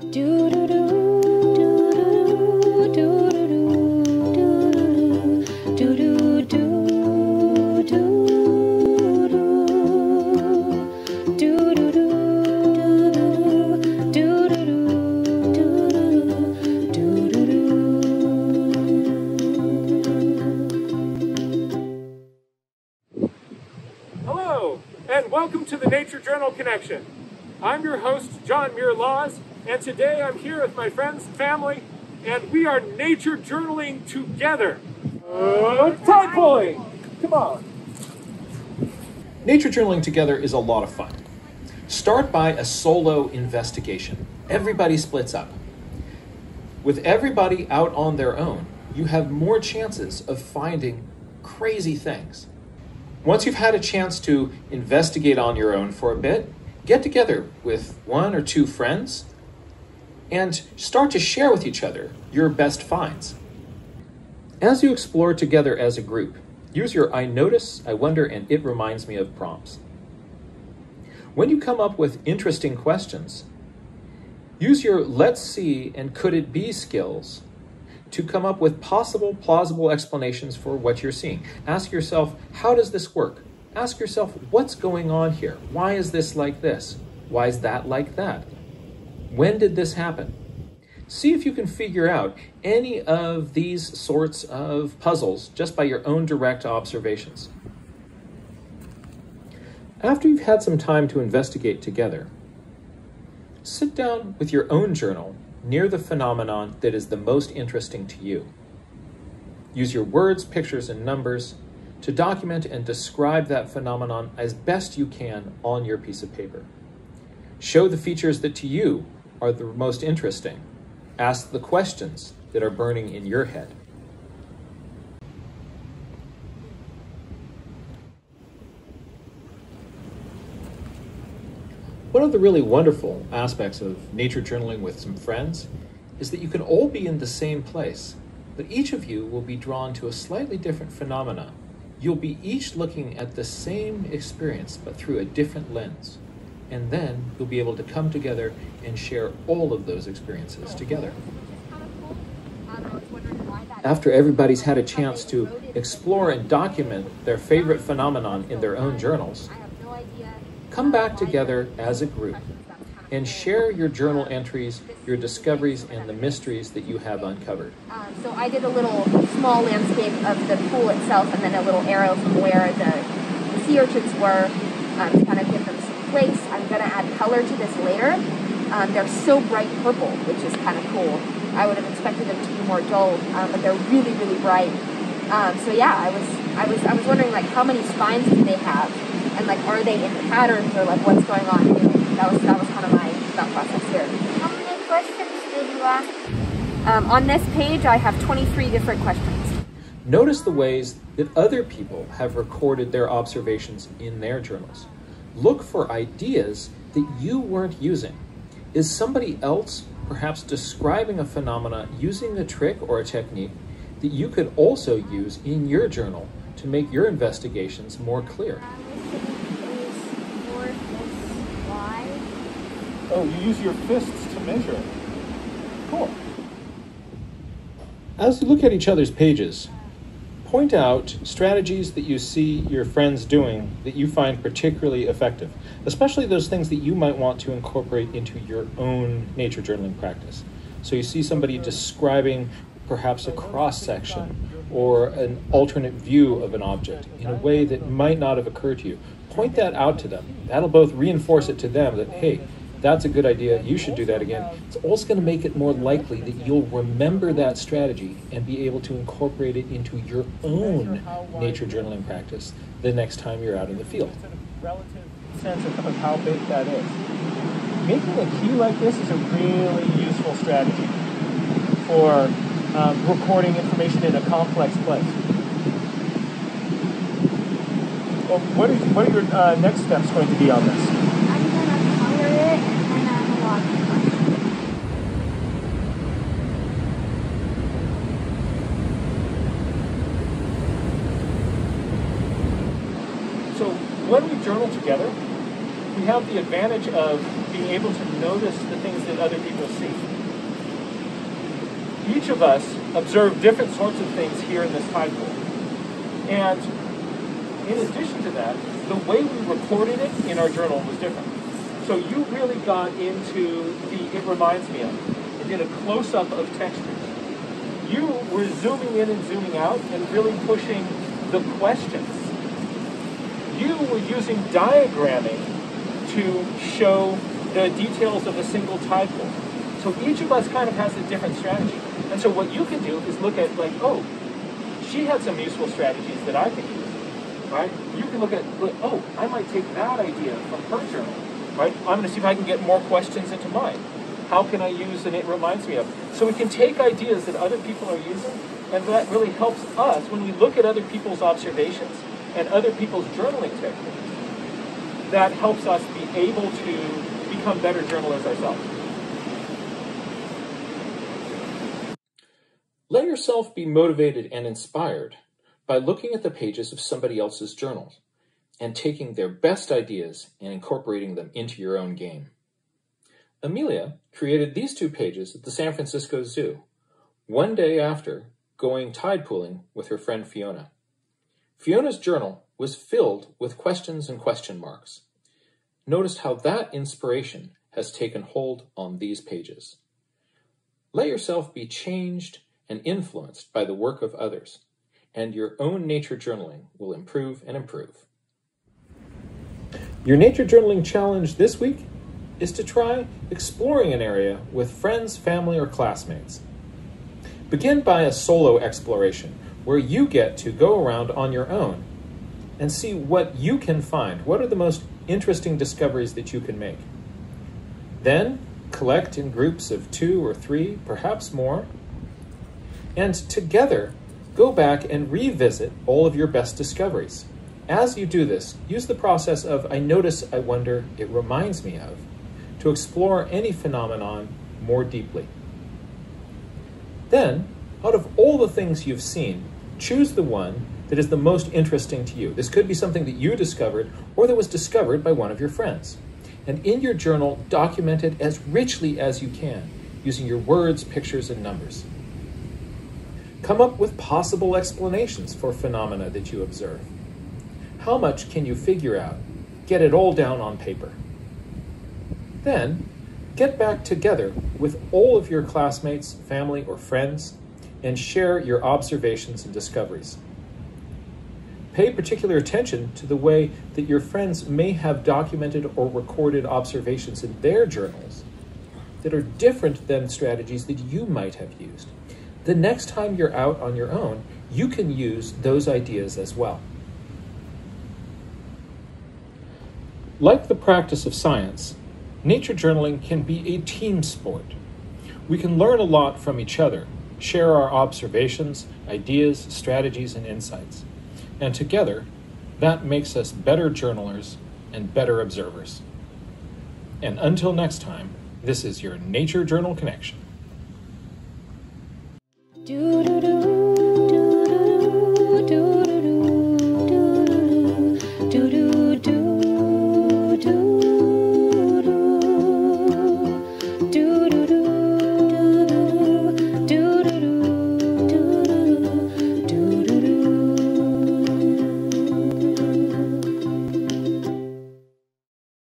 Do do do. Hello, and welcome to the Nature Journal Connection. I'm your host, John Muir Laws, and today I'm here with my friends, and family, and we are nature journaling together. Uh, tide pooling! Come on. Nature journaling together is a lot of fun. Start by a solo investigation. Everybody splits up. With everybody out on their own, you have more chances of finding crazy things. Once you've had a chance to investigate on your own for a bit, get together with one or two friends and start to share with each other your best finds. As you explore together as a group, use your I notice, I wonder, and it reminds me of prompts. When you come up with interesting questions, use your let's see and could it be skills to come up with possible plausible explanations for what you're seeing. Ask yourself, how does this work? Ask yourself, what's going on here? Why is this like this? Why is that like that? When did this happen? See if you can figure out any of these sorts of puzzles just by your own direct observations. After you've had some time to investigate together, sit down with your own journal near the phenomenon that is the most interesting to you. Use your words, pictures, and numbers to document and describe that phenomenon as best you can on your piece of paper. Show the features that to you are the most interesting. Ask the questions that are burning in your head. One of the really wonderful aspects of nature journaling with some friends is that you can all be in the same place, but each of you will be drawn to a slightly different phenomena. You'll be each looking at the same experience, but through a different lens. And then you'll be able to come together and share all of those experiences together. After everybody's had a chance to explore and document their favorite phenomenon in their own journals, come back together as a group and share your journal entries, your discoveries, and the mysteries that you have uncovered. Um, so I did a little small landscape of the pool itself and then a little arrow from where the, the sea urchins were um, to kind of place. I'm going to add color to this later. Um, they're so bright purple, which is kind of cool. I would have expected them to be more dull, um, but they're really, really bright. Um, so yeah, I was, I was, I was wondering like how many spines do they have, and like are they in patterns or like what's going on here? That was that was kind of my thought process here. How many questions did you ask? Um, on this page, I have 23 different questions. Notice the ways that other people have recorded their observations in their journals. Look for ideas that you weren't using. Is somebody else perhaps describing a phenomena using a trick or a technique that you could also use in your journal to make your investigations more clear? Oh, you use your fists to measure. Cool. As you look at each other's pages, point out strategies that you see your friends doing that you find particularly effective, especially those things that you might want to incorporate into your own nature journaling practice. So you see somebody describing perhaps a cross section or an alternate view of an object in a way that might not have occurred to you. Point that out to them. That'll both reinforce it to them that, hey, that's a good idea. You should do that again. It's also going to make it more likely that you'll remember that strategy and be able to incorporate it into your own nature journaling practice the next time you're out in the field. Relative sense of, how big that is. Making a key like this is a really useful strategy for um, recording information in a complex place. Well, what, is, what are your uh, next steps going to be on this? I'm gonna color it and then log it. So when we journal together, we have the advantage of being able to notice the things that other people see. Each of us observe different sorts of things here in this tide pool. And in addition to that, the way we recorded it in our journal was different. So you really got into the it reminds me of. It did a close up of textures. You were zooming in and zooming out and really pushing the questions. You were using diagramming to show the details of a single tide pool. So each of us kind of has a different strategy. And so what you can do is look at like, oh, she had some useful strategies that I can use, right? You can look at, look, oh, I might take that idea from her journal, right? I'm going to see if I can get more questions into mine. How can I use and it reminds me of? So we can take ideas that other people are using, and that really helps us when we look at other people's observations and other people's journaling techniques. That helps us be able to become better journalists ourselves. Let yourself be motivated and inspired by looking at the pages of somebody else's journals and taking their best ideas and incorporating them into your own game. Amelia created these two pages at the San Francisco Zoo, one day after going tide pooling with her friend Fiona. Fiona's journal was filled with questions and question marks. Notice how that inspiration has taken hold on these pages. Let yourself be changed and influenced by the work of others, and your own nature journaling will improve and improve. Your nature journaling challenge this week is to try exploring an area with friends, family, or classmates. Begin by a solo exploration where you get to go around on your own and see what you can find. What are the most interesting discoveries that you can make? Then collect in groups of two or three, perhaps more, and together go back and revisit all of your best discoveries. As you do this, use the process of I notice, I wonder, it reminds me of to explore any phenomenon more deeply. Then, out of all the things you've seen, choose the one that is the most interesting to you. This could be something that you discovered or that was discovered by one of your friends. And in your journal, document it as richly as you can, using your words, pictures, and numbers. Come up with possible explanations for phenomena that you observe. How much can you figure out? Get it all down on paper. Then, get back together with all of your classmates, family, or friends and share your observations and discoveries. Pay particular attention to the way that your friends may have documented or recorded observations in their journals that are different than strategies that you might have used. The next time you're out on your own, you can use those ideas as well. Like the practice of science, nature journaling can be a team sport. We can learn a lot from each other, share our observations, ideas, strategies, and insights. And together, that makes us better journalers and better observers. And until next time, this is your Nature Journal Connection. Doo-doo.